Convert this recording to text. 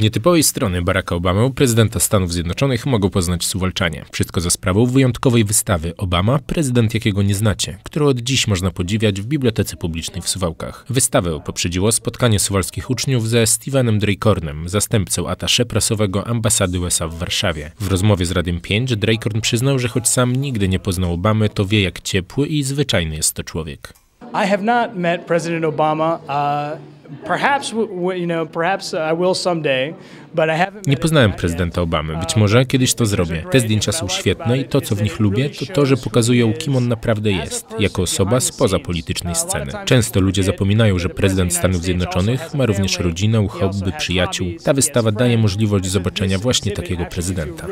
Nietypowej strony Baracka Obamy, prezydenta Stanów Zjednoczonych, mogą poznać suwalczanie. Wszystko za sprawą wyjątkowej wystawy Obama, prezydent jakiego nie znacie, którą od dziś można podziwiać w Bibliotece Publicznej w Suwałkach. Wystawę poprzedziło spotkanie suwalskich uczniów ze Stevenem Draycornem, zastępcą atasze prasowego ambasady USA w Warszawie. W rozmowie z Radiem 5 Draycorn przyznał, że choć sam nigdy nie poznał Obamy, to wie jak ciepły i zwyczajny jest to człowiek. I have not met President Obama. Uh, Nie poznałem prezydenta Obamy. Być może kiedyś to zrobię. Te zdjęcia są świetne i to, co w nich lubię, to to, że pokazują, kim on naprawdę jest, jako osoba spoza politycznej sceny. Często ludzie zapominają, że prezydent Stanów Zjednoczonych ma również rodzinę, hobby, przyjaciół. Ta wystawa daje możliwość zobaczenia właśnie takiego prezydenta.